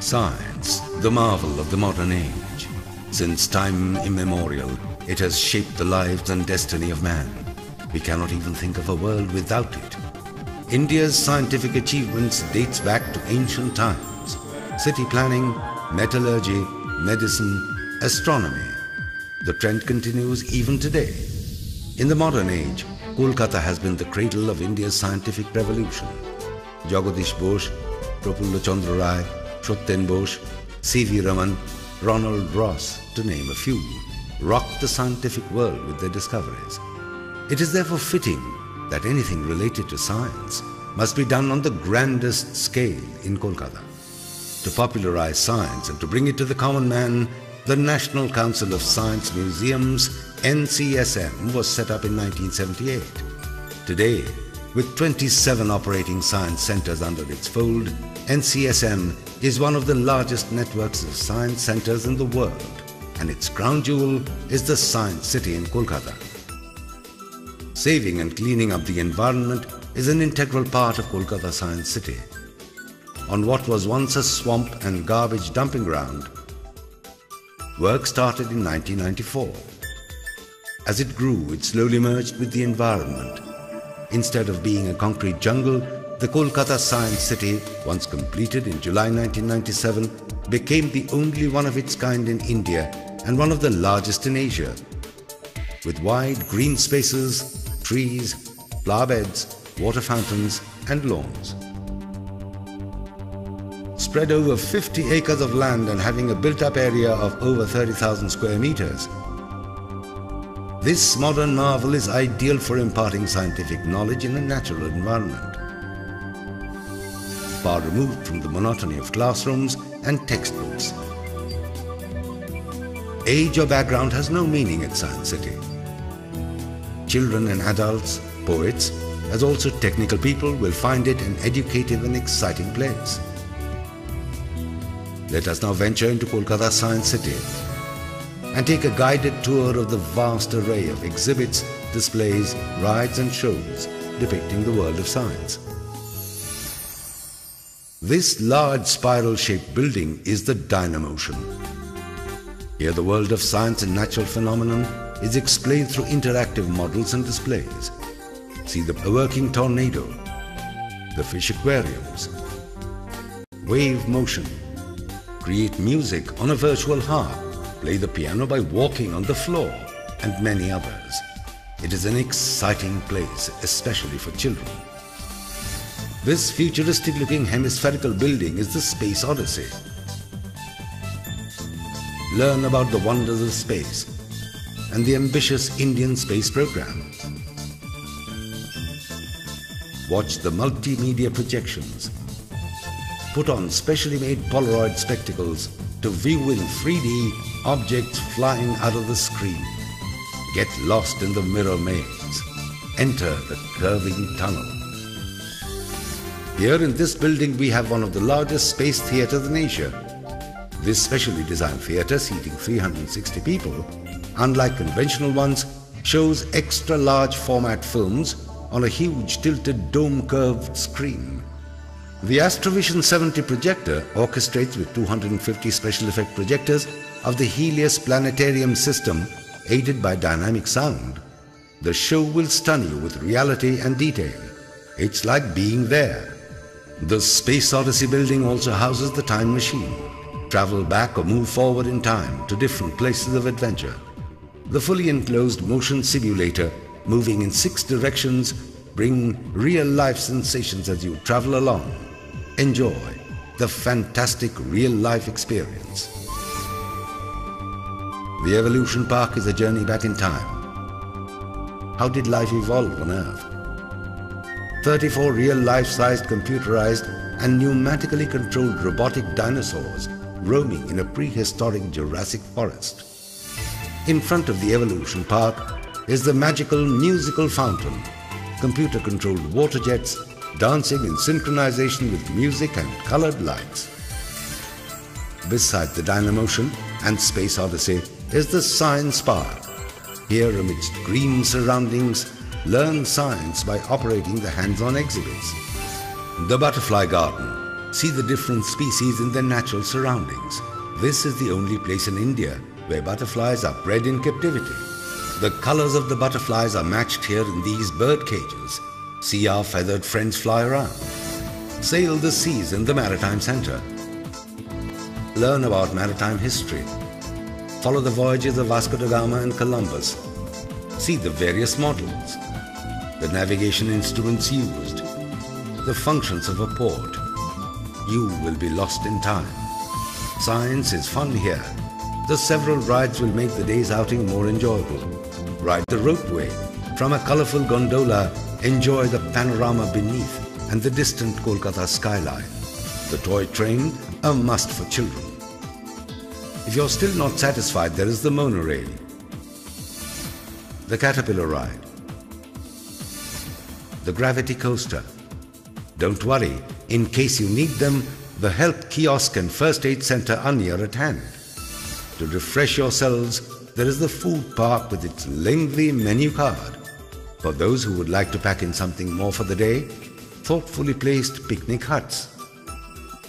Science, the marvel of the modern age. Since time immemorial, it has shaped the lives and destiny of man. We cannot even think of a world without it. India's scientific achievements dates back to ancient times. City planning, metallurgy, medicine, astronomy. The trend continues even today. In the modern age, Kolkata has been the cradle of India's scientific revolution. Jagadish Bose, Prafulla Chandra Ray, Satyen Bose, C.V. Raman, Ronald Ross, to name a few, rocked the scientific world with their discoveries. It is therefore fitting that anything related to science must be done on the grandest scale in Kolkata. To popularize science and to bring it to the common man, the National Council of Science Museums, NCSM, was set up in 1978. Today, with 27 operating science centers under its fold, NCSM is one of the largest networks of science centers in the world, and its crown jewel is the Science City in Kolkata. Saving and cleaning up the environment is an integral part of Kolkata Science City. On what was once a swamp and garbage dumping ground, work started in 1994. As it grew, it slowly merged with the environment Instead of being a concrete jungle, the Kolkata Science City, once completed in July 1997, became the only one of its kind in India and one of the largest in Asia. With wide green spaces, trees, flower beds, water fountains and lawns. Spread over 50 acres of land and having a built-up area of over 30,000 square meters, this modern marvel is ideal for imparting scientific knowledge in a natural environment. Far removed from the monotony of classrooms and textbooks. Age or background has no meaning at Science City. Children and adults, poets, as also technical people will find it an educative and exciting place. Let us now venture into Kolkata Science City and take a guided tour of the vast array of exhibits, displays, rides and shows depicting the world of science. This large spiral-shaped building is the Dynamotion. Here the world of science and natural phenomenon is explained through interactive models and displays. See the working tornado, the fish aquariums, wave motion, create music on a virtual harp, play the piano by walking on the floor, and many others. It is an exciting place, especially for children. This futuristic-looking hemispherical building is the Space Odyssey. Learn about the wonders of space and the ambitious Indian space program. Watch the multimedia projections. Put on specially made Polaroid spectacles to view in 3D objects flying out of the screen. Get lost in the mirror maze. Enter the curving tunnel. Here in this building we have one of the largest space theatres in Asia. This specially designed theatre seating 360 people, unlike conventional ones, shows extra large format films on a huge tilted dome curved screen. The Astrovision 70 projector orchestrates with 250 special effect projectors of the Helios Planetarium system aided by dynamic sound. The show will stun you with reality and detail. It's like being there. The Space Odyssey building also houses the time machine. Travel back or move forward in time to different places of adventure. The fully enclosed motion simulator moving in six directions bring real-life sensations as you travel along. Enjoy the fantastic real-life experience. The Evolution Park is a journey back in time. How did life evolve on Earth? 34 real life-sized computerized and pneumatically controlled robotic dinosaurs roaming in a prehistoric Jurassic forest. In front of the Evolution Park is the magical musical fountain, computer-controlled water jets dancing in synchronization with music and colored lights. Beside the Dynamotion and Space Odyssey is the Science Park. Here amidst green surroundings, learn science by operating the hands-on exhibits. The Butterfly Garden, See the different species in their natural surroundings. This is the only place in India where butterflies are bred in captivity. The colors of the butterflies are matched here in these bird cages. See our feathered friends fly around. Sail the seas in the Maritime Center. Learn about maritime history. Follow the voyages of Vasco da Gama and Columbus. See the various models, the navigation instruments used, the functions of a port. You will be lost in time. Science is fun here. The several rides will make the day's outing more enjoyable. Ride the ropeway. From a colorful gondola, enjoy the panorama beneath and the distant Kolkata skyline. The toy train, a must for children. If you're still not satisfied, there is the monorail, the caterpillar ride, the gravity coaster. Don't worry, in case you need them, the health kiosk and first aid center are near at hand. To refresh yourselves, there is the food park with its lengthy menu card. For those who would like to pack in something more for the day, thoughtfully placed picnic huts.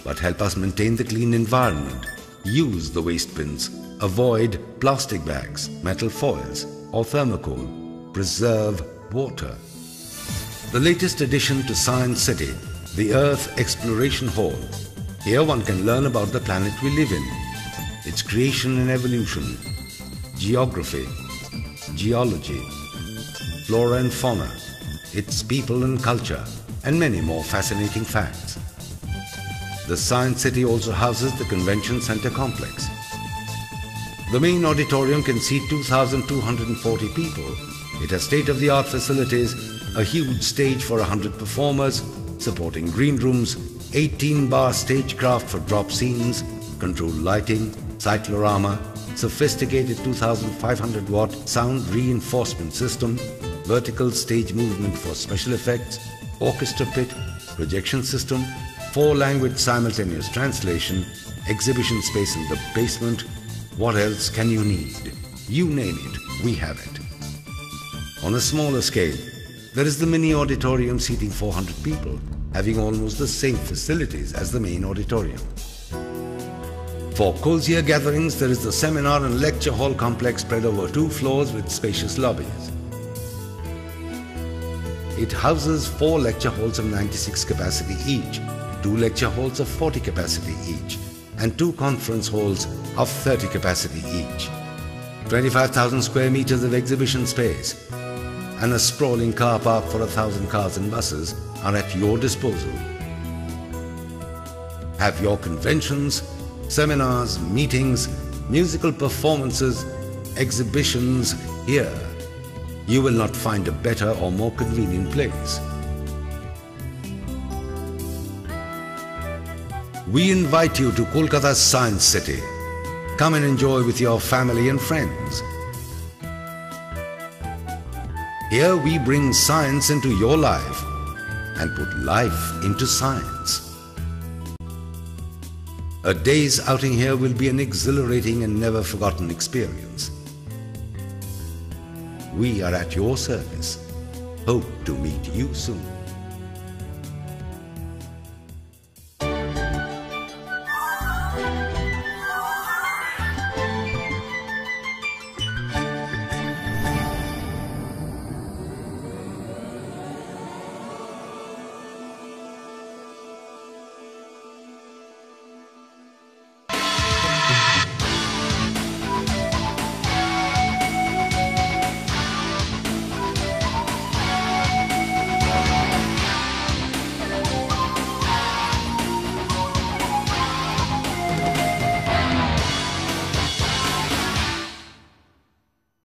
But help us maintain the clean environment Use the waste bins. Avoid plastic bags, metal foils, or thermocol. Preserve water. The latest addition to Science City, the Earth Exploration Hall. Here one can learn about the planet we live in, its creation and evolution, geography, geology, flora and fauna, its people and culture, and many more fascinating facts. The Science City also houses the Convention Center complex. The main auditorium can seat 2,240 people. It has state-of-the-art facilities, a huge stage for 100 performers, supporting green rooms, 18-bar stagecraft for drop scenes, controlled lighting, cyclorama, sophisticated 2,500 watt sound reinforcement system, vertical stage movement for special effects, orchestra pit, projection system, four language simultaneous translation, exhibition space in the basement. What else can you need? You name it, we have it. On a smaller scale, there is the mini auditorium seating 400 people, having almost the same facilities as the main auditorium. For cozier gatherings, there is the seminar and lecture hall complex spread over two floors with spacious lobbies. It houses four lecture halls of 96 capacity each, two lecture halls of 40 capacity each, and two conference halls of 30 capacity each. 25,000 square meters of exhibition space and a sprawling car park for a thousand cars and buses are at your disposal. Have your conventions, seminars, meetings, musical performances, exhibitions here. You will not find a better or more convenient place. We invite you to Kolkata's Science City. Come and enjoy with your family and friends. Here we bring science into your life and put life into science. A day's outing here will be an exhilarating and never forgotten experience. We are at your service. Hope to meet you soon.